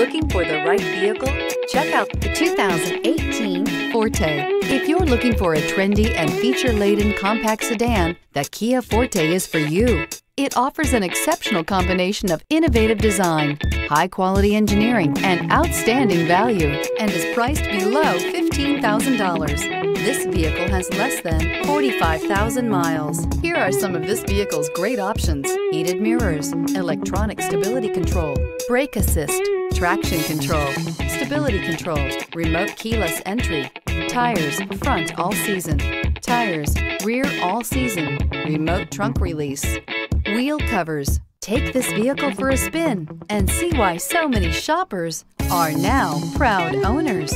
Looking for the right vehicle? Check out the 2018 Forte. If you're looking for a trendy and feature-laden compact sedan, the Kia Forte is for you. It offers an exceptional combination of innovative design, high-quality engineering, and outstanding value, and is priced below $15,000. This vehicle has less than 45,000 miles. Here are some of this vehicle's great options. Heated mirrors, electronic stability control, brake assist, traction control, stability control, remote keyless entry, tires, front all season, tires, rear all season, remote trunk release, wheel covers. Take this vehicle for a spin and see why so many shoppers are now proud owners.